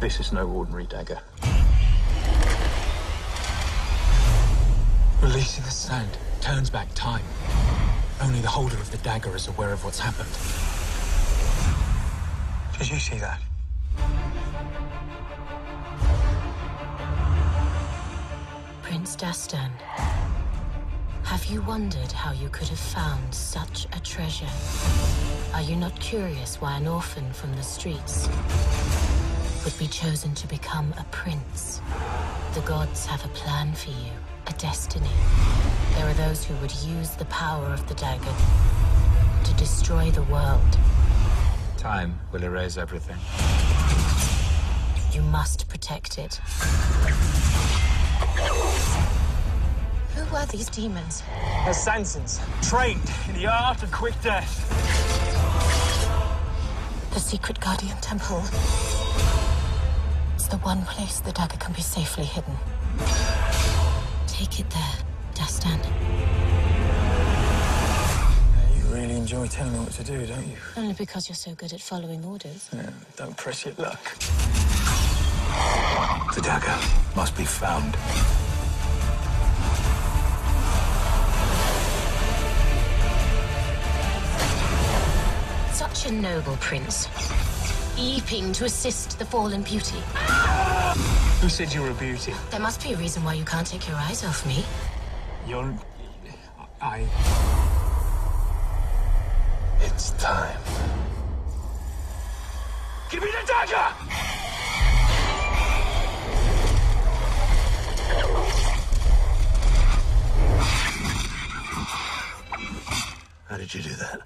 This is no ordinary dagger. Releasing the sand turns back time. Only the holder of the dagger is aware of what's happened. Did you see that? Prince Dastan, have you wondered how you could have found such a treasure? Are you not curious why an orphan from the streets would be chosen to become a prince? The gods have a plan for you, a destiny. There are those who would use the power of the dagger to destroy the world. Time will erase everything. You must protect it. Who were these demons? Assassins, trained in the art of quick death. The secret Guardian Temple. The one place the dagger can be safely hidden. Take it there, Dastan. You really enjoy telling me what to do, don't you? Only because you're so good at following orders. Yeah, don't press your luck. The dagger must be found. Such a noble prince. Leaping to assist the fallen beauty. Who said you were a beauty? There must be a reason why you can't take your eyes off me. You're. I. It's time. Give me the dagger! How did you do that?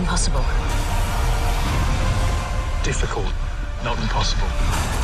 Impossible. Difficult, not impossible.